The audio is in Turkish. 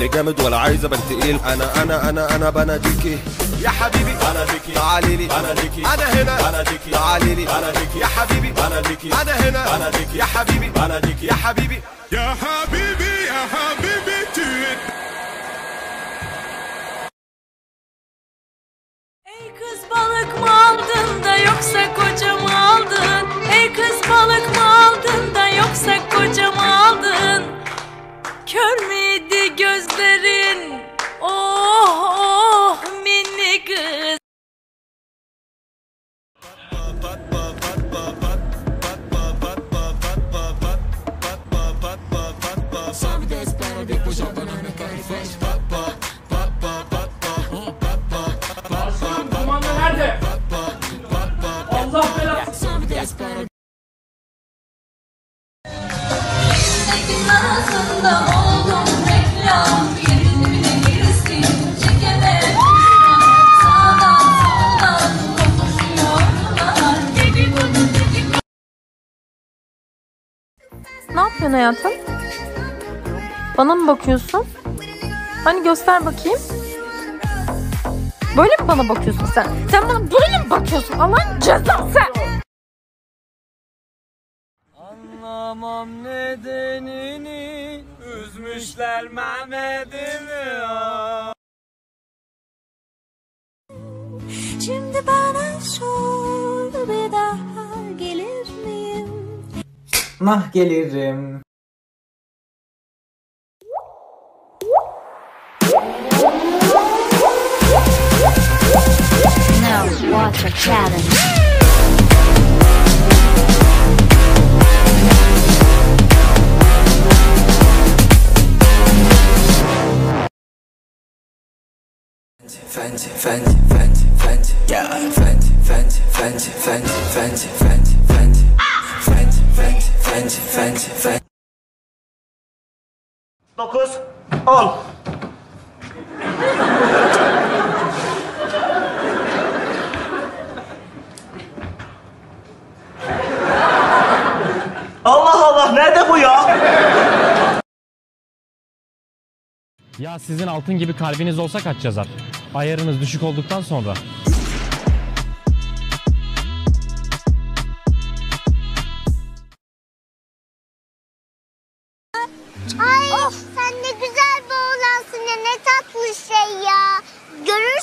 إني جامد ولا عايز ابقى تقيل. أنا أنا أنا أنا بناديكي يا حبيبي أنا ليكي تعالي لي. أنا ليكي أنا هنا. أنا ليكي تعالي لي. أنا ليكي يا حبيبي. أنا ليكي أنا هنا. أنا ليكي يا حبيبي. أنا ليكي يا حبيبي. ya Habibi, tu es Ey kız balık mı aldın da yoksa koca mı aldın? Ey kız balık mı ba ba. Ne yapıyorsun hayatım? Bana mı bakıyorsun? Hani göster bakayım. Böyle mi bana bakıyorsun sen? Sen bana böyle mi bakıyorsun? Allah'ın cezası! Anlamam nedenini Üzmüşler Mehmet'imi. Şimdi bana sor Gelirim. No water challenge. fancy, fancy, fancy, fancy, yeah, fancy, fancy, fancy, fancy, fancy, fancy. Fenty, Fenty, Fenty, Fenty 9 10 Allah Allah nerede bu ya? Ya sizin altın gibi kalbiniz olsa kaç yazar? Ayarınız düşük olduktan sonra. Ay sen ne güzel bir oğlansın ya ne tatlı şey ya. Görürsün